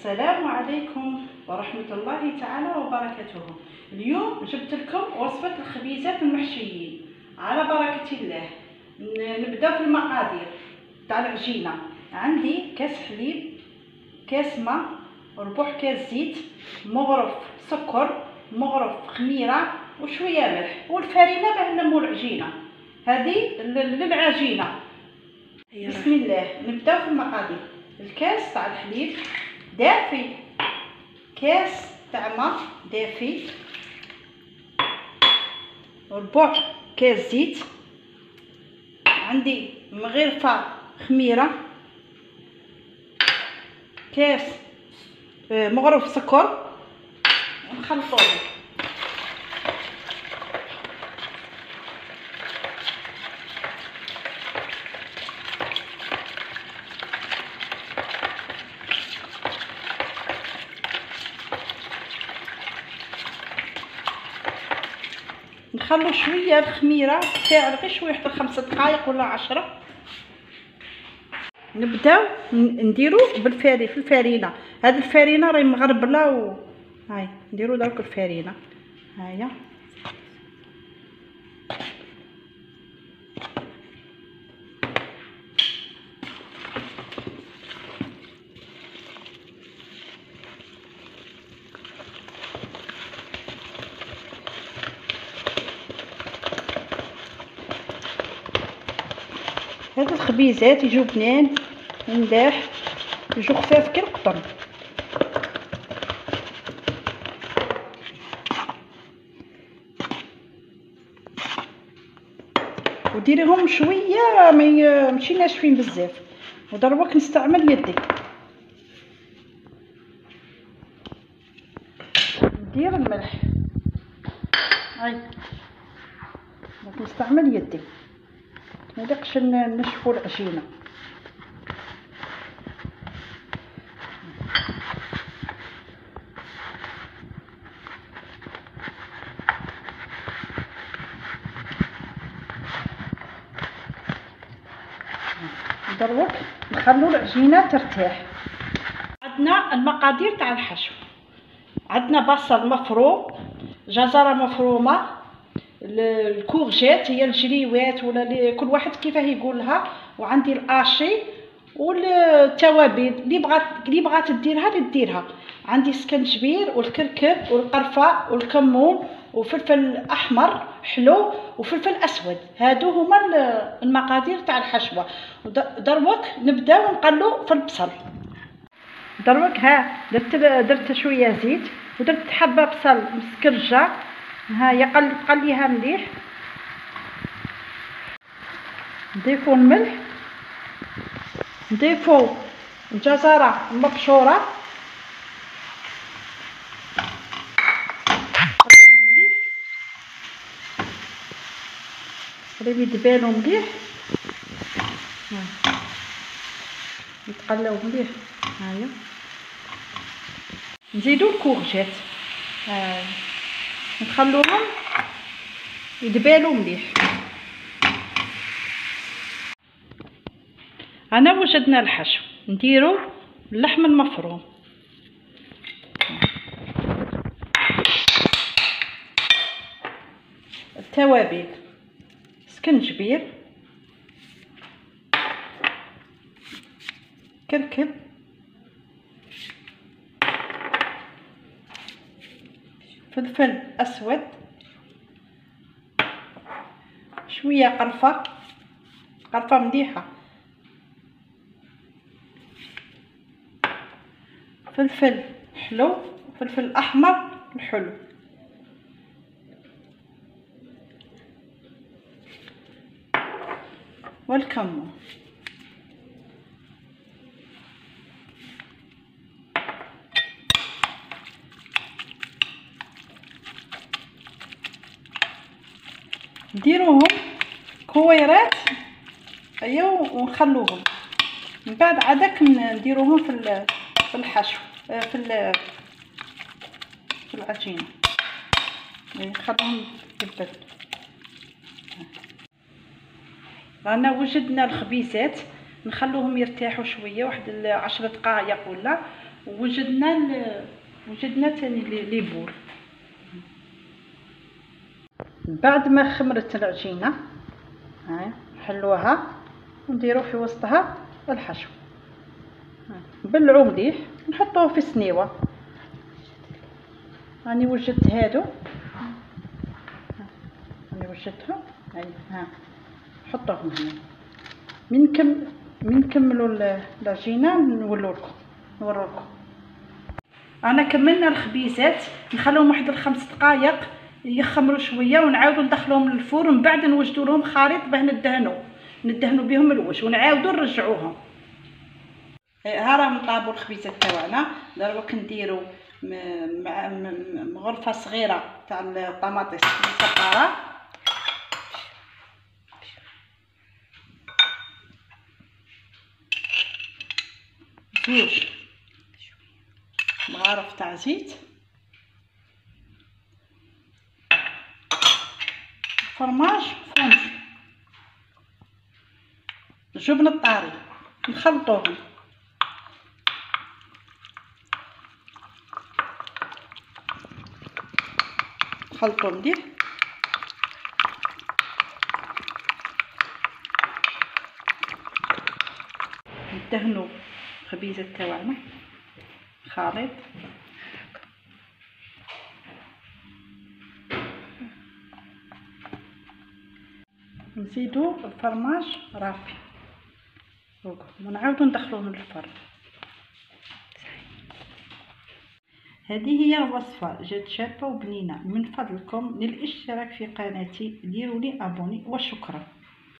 السلام عليكم ورحمة الله تعالى وبركاته. اليوم جبت لكم وصفة الخبيزات المحشيين. على بركة الله نبدأ في المقادير. تاع العجينة. عندي كاس حليب كاس ماء ربع كاس زيت مغرف سكر مغرف خميرة وشوية ملح. والفرينة باه نمو العجينة. هذه للعجينة. بسم الله. نبداو في المقادير. الكاس تاع الحليب. دافي. كاس تاع ماء دافي. ربع كاس زيت. عندي مغرفة خميرة. كاس آه، مغرف سكر. نخلطوهم. نخلو شوية الخميرة تاع غير شوية حتى خمسة دقائق ولا عشرة. نبداو نديرو بالفاري في الفارينه هاد الفارينه راهي مغربلة و هاي نديرو دروك الفارينه هاهي هاد الخبيزات يجو بنان وملاح يجو خفاف كي وديريهم شوية ما ماشي ناشفين بزاف. ودروك نستعمل يدي. ندير الملح. هاي نستعمل يدي. مليقش نشفو العجينة. دروك نخلو العجينة ترتاح. عندنا المقادير تاع الحشو. عندنا بصل مفروم جزرة مفرومة ال- الكورجيت هي الجليوات ولا كل واحد كيفاه يقولها وعندي الاشي والتوابل. اللي بغات اللي بغات ديرها اللي ديرها عندي سكنجبير والكركب والقرفة والكمون وفلفل أحمر حلو وفلفل أسود. هادو هما ال- المقادير تاع الحشوة. دروك نبداو نقلو في البصل. دروك ها درت درت شوية زيت ودرت حبة بصل مسكرجة ها هي قل قليها مليح. نضيفو الملح. نضيفو الجزرة المبشورة. خليهم يدبالو مليح. يتقلاو مليح. هاهي نزيدو الكورجات هاي نخلوهم يدبالو مليح. أنا وجدنا الحشو نديرو اللحم المفروم. التوابل سكنجبير كركب. فلفل أسود شوية قرفة قرفة مليحة. فلفل حلو فلفل أحمر الحلو. والكمون نديروهم كويرات ايوا ونخلوهم. من بعد عادك نديروهم في في الحشو آه، في في العجينة. يعني نخلوهم يبدوا رانا وجدنا الخبيزات نخلوهم يرتاحوا شوية واحد العشر دقائق ولا وجدنا. وجدنا تاني لي لي بول بعد ما خمرت العجينة هاي نحلوها ونديرو في وسطها الحشو. نبلعو مليح نحطوه في سنيوة. راني وجدت هادو. راني وجدتهم. هاي ها نحطوهم هنا. من كم من نكملوا العجينة نولو لكم نورو لكم أنا كملنا الخبيزات نخليهم واحد الخمس دقائق يخمروا شوية ونعاودوا ندخلوهم للفرن بعد نوجدوا لهم خليط باه ندهنوا ندهنوا بهم الوش ونعاودوا نرجعوهم. إيه، ها راهم طابوا الخبيزات تاعنا. دروك نديروا مع غرفة صغيرة تاع الطماطيس مسقرة. زوج. مغارف تاع زيت. فرماج فرنش جبن الطاري نخلطوهم. نخلطو مليح ندهنو الخبيزه تاعنا خليط. نزيدو الفرماج رافي. ونعاودو ندخلوه للفرن. هذه هي الوصفة جات شابة وبنينة. من فضلكم للاشتراك في قناتي ديروا لي أبوني وشكرا.